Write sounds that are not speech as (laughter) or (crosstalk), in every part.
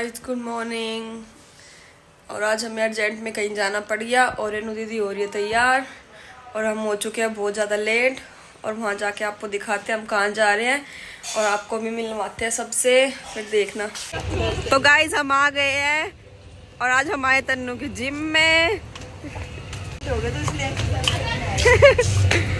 Guys good morning और आज हमें अर्जेंट में कहीं जाना पड़ गया और रेनू दीदी हो रही है तैयार और हम हो चुके हैं बहुत ज़्यादा लेट और वहाँ जाके आपको दिखाते हैं हम कहाँ जा रहे हैं और आपको भी मिलवाते हैं सबसे फिर देखना। तो गाइस हम आ गए हैं और आज हम आए तन्नू की जिम में। (laughs)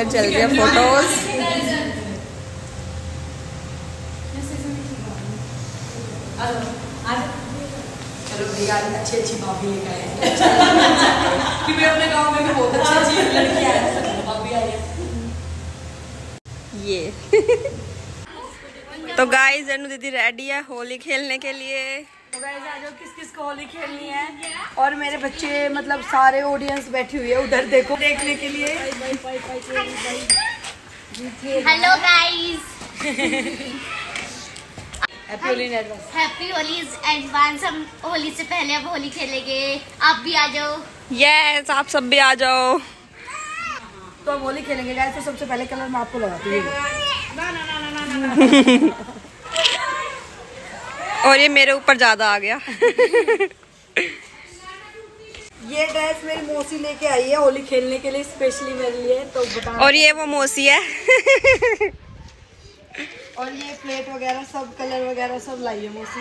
इधर चल रही है फ़ोटोज़। अच्छी अच्छी आए (laughs) अच्छा, कि गाँव में बहुत अच्छी अच्छी ये। (laughs) तो गाइस अनु दीदी रेडी है होली खेलने के लिए? तो किस किस को होली खेलनी है? और मेरे बच्चे मतलब सारे ऑडियंस बैठी हुई है उधर देखो देखने के लिए। Hello guys happy Holi advance happy Holi advance हम होली से पहले अब होली खेलेंगे। आप भी आ जाओ। यस आप सब भी आ जाओ। तो अब होली खेलेंगे गाइस तो सबसे पहले कलर मैं आपको लगाती हूँ। (laughs) (laughs) और ये मेरे ऊपर ज़्यादा आ गया। ये ड्रेस मेरी मौसी लेके आई है होली खेलने के लिए स्पेशली मेरे लिए तो बता और ये वो मौसी है। और ये प्लेट वगैरह सब कलर वगैरह सब लाई है मौसी।